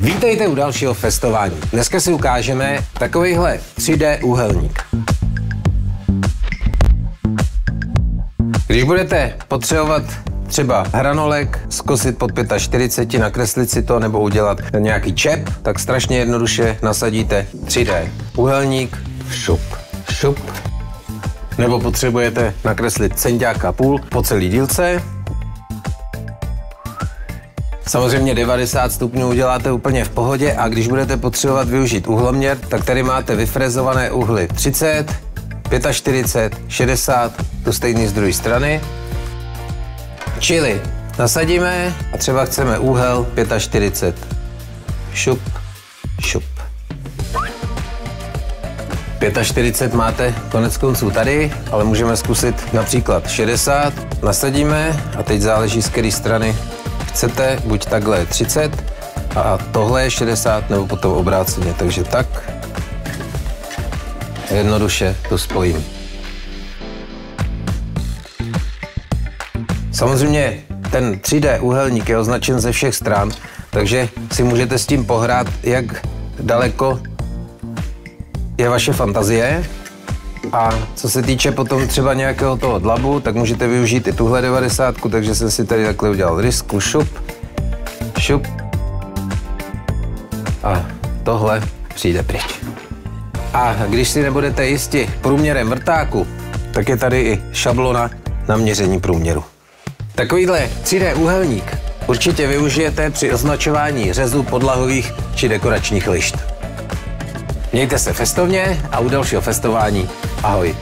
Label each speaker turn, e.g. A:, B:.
A: Vítejte u dalšího festování. Dneska si ukážeme takovýhle 3D úhelník. Když budete potřebovat třeba hranolek, zkosit pod 45, nakreslit si to nebo udělat nějaký čep, tak strašně jednoduše nasadíte 3D úhelník, šup, šup, nebo potřebujete nakreslit centiáka půl po celý dílce, Samozřejmě 90 stupňů uděláte úplně v pohodě a když budete potřebovat využít uhloměr, tak tady máte vyfrezované uhly 30, 45, 60, tu stejný z druhé strany. Čili nasadíme a třeba chceme úhel 45. Šup, šup. 45 máte konec konců tady, ale můžeme zkusit například 60. Nasadíme a teď záleží z které strany chcete, buď takhle je 30 a tohle je 60 nebo potom obráceně. Takže tak jednoduše to spojím. Samozřejmě ten 3D úhelník je označen ze všech stran, takže si můžete s tím pohrát, jak daleko je vaše fantazie. A co se týče potom třeba nějakého toho dlabu, tak můžete využít i tuhle 90, takže jsem si tady takhle udělal risku, šup, šup. A tohle přijde pryč. A když si nebudete jisti průměrem vrtáku, tak je tady i šablona na měření průměru. Takovýhle 3D úhelník určitě využijete při označování řezu podlahových či dekoračních lišt. Mějte se festovně a u dalšího festování ahoj.